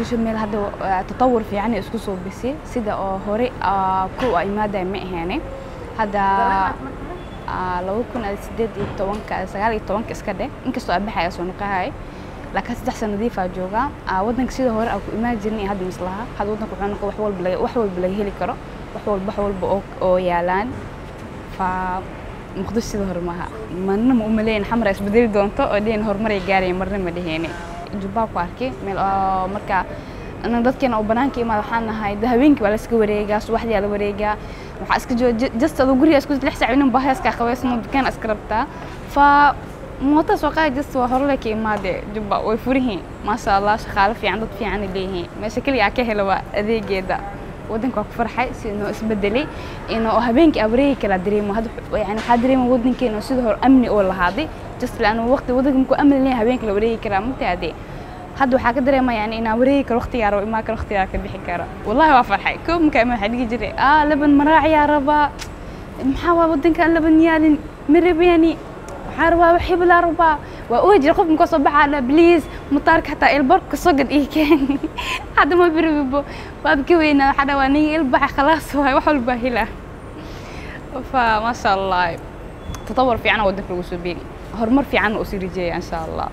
muqdisho meel hadda ah, tatawur fiican isku soo bisay sida oo hore ah, ku a imaadaya ma aheene hadda ah, laba kun sideed iyo tobanka sagaal iyo tobanka iska dheh. Inkastoo abaxaya soo noqohay laakiin saddex sano nadiifaa joogaa Ah, waddanka sida hore aan ku imaan jirnay hadda maslaha hadda waddanka wuxuu noqon wax walba laga wax walba laga heli karo. Wax walba wax walba oo oo yaalaan. Fa muqdisho sida hore maaha marna ma umaleyn xamra isbedeli doonto oo dhihin horumar ay gaaraya marna ma dhiheen jubbaa ku arkay oo marka anaga dadkeena oo banaanka imaada waxaan nahay de habeenkii waa la wareegaa subaxdii la wareegaa. Waxaa iska jooga just adoo guriga isku lix saac inin baheeskaa qabaysno dukaan iska rabtaa fa mootada soo qaada just waa hore ka imaade jubba way furihiin. Maasha allah shaqaale fiican dad fiican leeyihiin. Meesha keliya aa ka hela adeegeeda ودنك وفرحي سينو اسبدلي إنه هبينك أبريك كلا دريم وهذا يعني حد دريم ودنك إنه سيده أمني أول هذه. جس لأنه وقت ودنك مكو أمن لي هبينك لوريك كلا متى هذه. هذا حاجة دريم يعني إنه أبريك كلا وقت يارو ما كلا وقت يارك بيحكى والله وفرحي كم كم حد يجري. آه لبن مراعي يا ربا محاوا ودنك أنا لبن يالي يعني مربياني حاربا وحب الأربا وأوجي قف مكو صباح على بليز مطارك حتى إلبرك صقد إيه كان. حد ما بيربو باب كوينا حدا واني البع خلاص هاي وحول بهلا فما شاء الله. تطور في عنا ودك الوسوبيني هرمر في عنا أسير جاي إن شاء الله.